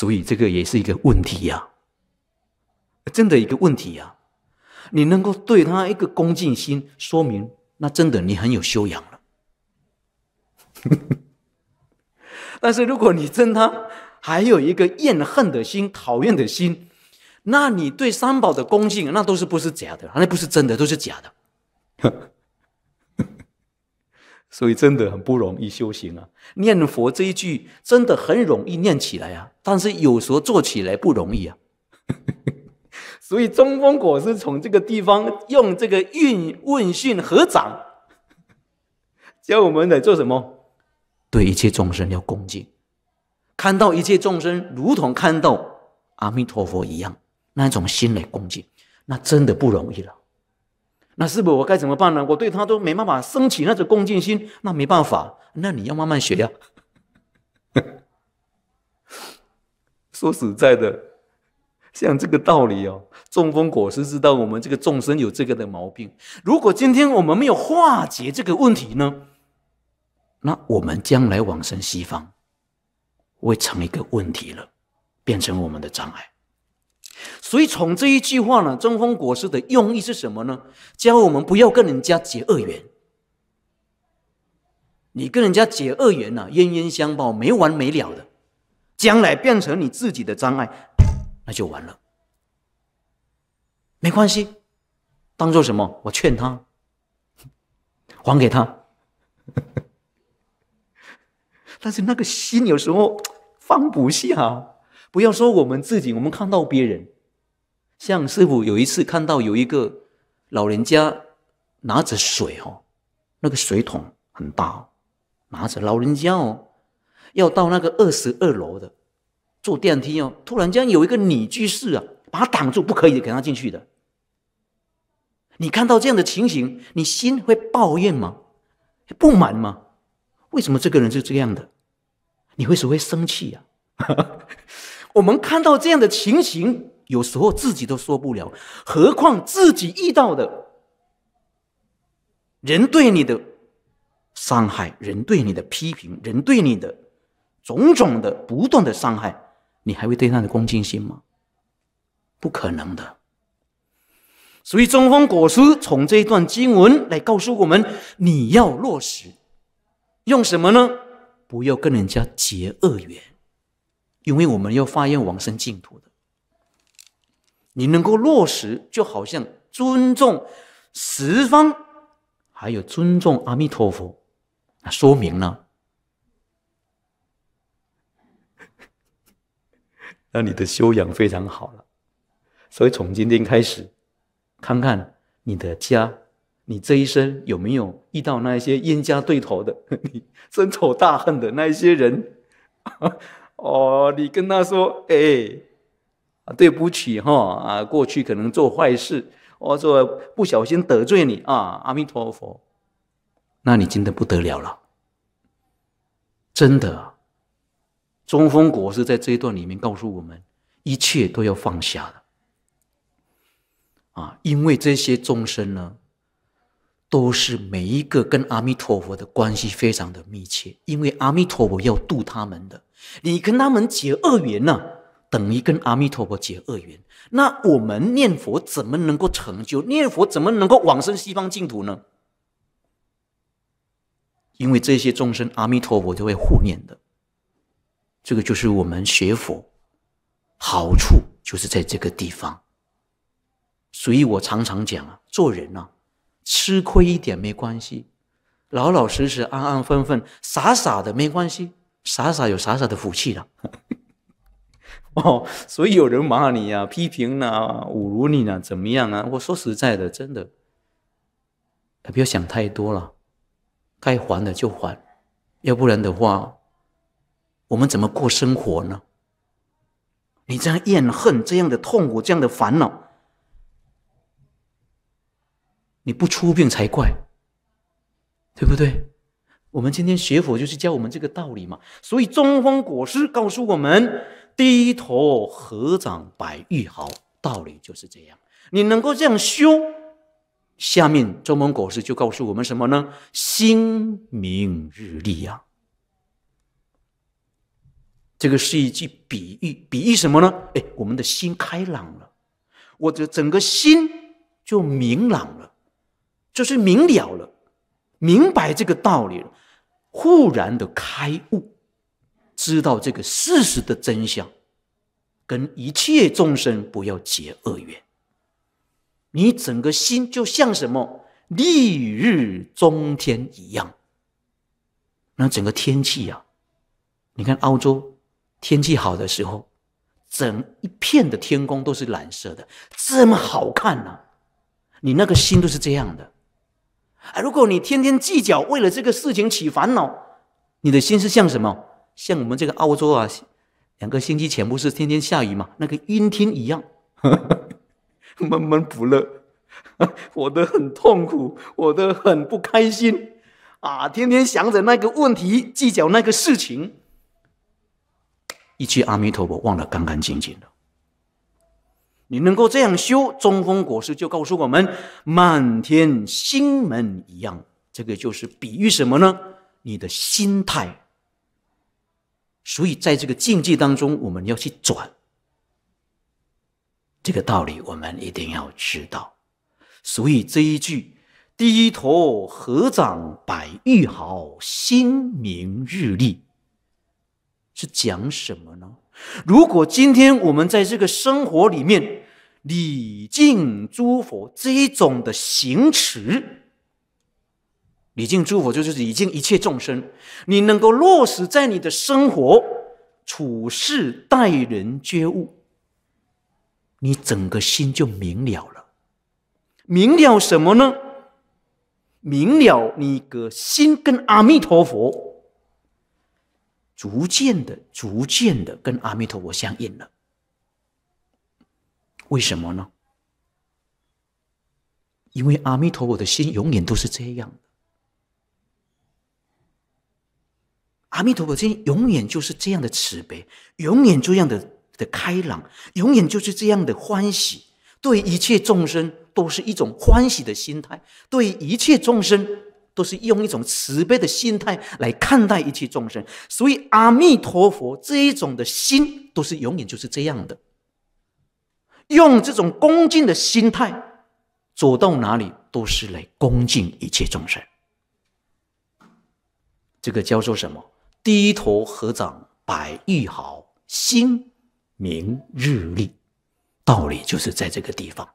所以这个也是一个问题呀，真的一个问题呀。你能够对他一个恭敬心，说明那真的你很有修养了。但是如果你真他还有一个厌恨的心、讨厌的心，那你对三宝的恭敬，那都是不是假的，那不是真的，都是假的。所以真的很不容易修行啊！念佛这一句真的很容易念起来啊，但是有时候做起来不容易啊。所以中风果是从这个地方用这个运问讯合掌，教我们来做什么？对一切众生要恭敬，看到一切众生如同看到阿弥陀佛一样，那种心来恭敬，那真的不容易了。那是不我该怎么办呢？我对他都没办法升起那种恭敬心，那没办法，那你要慢慢学呀。说实在的，像这个道理哦，中风果实知道我们这个众生有这个的毛病。如果今天我们没有化解这个问题呢？那我们将来往生西方，会成一个问题了，变成我们的障碍。所以从这一句话呢，中风果实的用意是什么呢？教我们不要跟人家结恶缘。你跟人家结恶缘呢，冤冤相报，没完没了的，将来变成你自己的障碍，那就完了。没关系，当做什么？我劝他还给他。但是那个心有时候放不下，不要说我们自己，我们看到别人，像师傅有一次看到有一个老人家拿着水哦，那个水桶很大，拿着老人家哦，要到那个二十二楼的坐电梯哦，突然间有一个女居士啊，把他挡住，不可以给他进去的。你看到这样的情形，你心会抱怨吗？不满吗？为什么这个人是这样的？你为什么会生气呀？我们看到这样的情形，有时候自己都说不了，何况自己遇到的人对你的伤害，人对你的批评，人对你的种种的不断的伤害，你还会对他的恭敬心吗？不可能的。所以中风果实从这一段经文来告诉我们，你要落实。用什么呢？不要跟人家结恶缘，因为我们要发愿往生净土的。你能够落实，就好像尊重十方，还有尊重阿弥陀佛，那说明呢？那你的修养非常好了。所以从今天开始，看看你的家。你这一生有没有遇到那些冤家对头的、你深仇大恨的那些人？哦，你跟他说：“哎，对不起哈啊，过去可能做坏事，或者不小心得罪你啊，阿弥陀佛。”那你真的不得了了，真的。中风果是在这一段里面告诉我们，一切都要放下了啊，因为这些众生呢。都是每一个跟阿弥陀佛的关系非常的密切，因为阿弥陀佛要度他们的，你跟他们结恶缘呢，等于跟阿弥陀佛结恶缘。那我们念佛怎么能够成就？念佛怎么能够往生西方净土呢？因为这些众生，阿弥陀佛就会护念的。这个就是我们学佛好处，就是在这个地方。所以我常常讲啊，做人啊。吃亏一点没关系，老老实实、安安分分、傻傻的没关系，傻傻有傻傻的福气了。哦，所以有人骂你呀、批评呢、侮辱你呢，怎么样啊？我说实在的，真的，不要想太多了，该还的就还，要不然的话，我们怎么过生活呢？你这样怨恨、这样的痛苦、这样的烦恼。你不出病才怪，对不对？我们今天学佛就是教我们这个道理嘛。所以中风果师告诉我们：低头合掌百玉毫，道理就是这样。你能够这样修，下面中风果师就告诉我们什么呢？心明日丽啊！这个是一句比喻，比喻什么呢？哎，我们的心开朗了，我的整个心就明朗了，就是明了了，明白这个道理了，忽然的开悟，知道这个事实的真相，跟一切众生不要结恶缘。你整个心就像什么丽日中天一样。那整个天气呀，你看澳洲天气好的时候，整一片的天空都是蓝色的，这么好看呢。你那个心都是这样的啊。如果你天天计较，为了这个事情起烦恼，你的心是像什么？像我们这个澳洲啊，两个星期前不是天天下雨嘛，那个阴天一样。闷闷不乐，活得很痛苦，活得很不开心，啊，天天想着那个问题，计较那个事情，一句阿弥陀佛忘得干干净净的。你能够这样修，中风果实就告诉我们，满天星门一样，这个就是比喻什么呢？你的心态。所以在这个境界当中，我们要去转。这个道理我们一定要知道，所以这一句“低头合掌百玉毫，心明日丽”是讲什么呢？如果今天我们在这个生活里面礼敬诸佛这一种的行持，礼敬诸佛就是礼敬一切众生，你能够落实在你的生活处事待人接物。你整个心就明了了，明了什么呢？明了你个心跟阿弥陀佛逐渐的、逐渐的跟阿弥陀佛相应了。为什么呢？因为阿弥陀佛的心永远都是这样的，阿弥陀佛心永远就是这样的慈悲，永远这样的。的开朗，永远就是这样的欢喜，对一切众生都是一种欢喜的心态，对一切众生都是用一种慈悲的心态来看待一切众生。所以阿弥陀佛这一种的心，都是永远就是这样的，用这种恭敬的心态，走到哪里都是来恭敬一切众生。这个叫做什么？低头合掌百玉毫，心。明日历，道理就是在这个地方。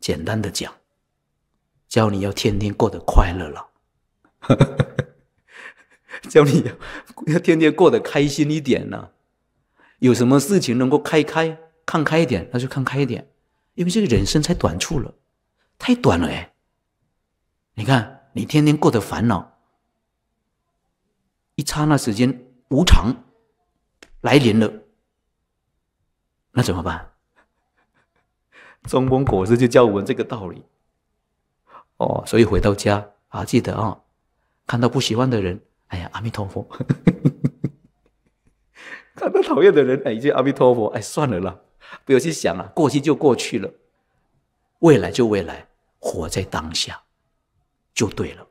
简单的讲，教你要天天过得快乐了，教你要要天天过得开心一点呢。有什么事情能够开开看开一点，那就看开一点，因为这个人生才短处了，太短了哎。你看，你天天过得烦恼，一刹那时间无常。来临了，那怎么办？中风果实就教我们这个道理。哦，所以回到家啊，记得啊，看到不喜欢的人，哎呀，阿弥陀佛；看到讨厌的人，哎，就阿弥陀佛。哎，算了啦，不要去想了，过去就过去了，未来就未来，活在当下就对了。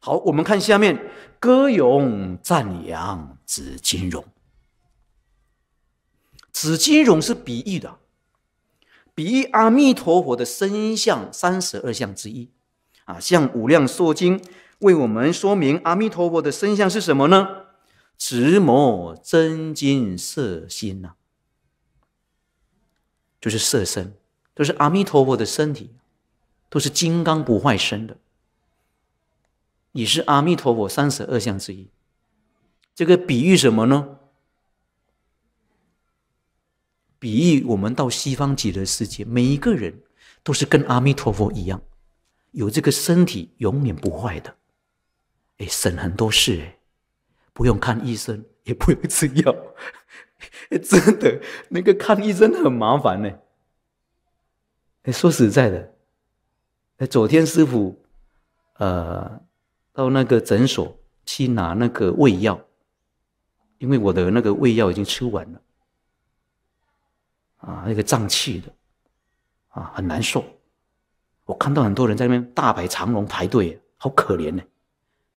好，我们看下面，歌咏赞扬紫金荣。紫金荣是比喻的，比喻阿弥陀佛的身相三十二相之一啊。像《无量寿经》为我们说明阿弥陀佛的身相是什么呢？直摩真金色心呐，就是色身，都是阿弥陀佛的身体，都是金刚不坏身的，也是阿弥陀佛三十二相之一。这个比喻什么呢？比喻我们到西方极乐世界，每一个人都是跟阿弥陀佛一样，有这个身体永远不坏的。哎，省很多事哎，不用看医生，也不用吃药。真的，那个看医生很麻烦呢。哎，说实在的，哎，昨天师傅，呃，到那个诊所去拿那个胃药，因为我的那个胃药已经吃完了。啊，那个胀气的，啊，很难受。我看到很多人在那边大排长龙排队，好可怜呢。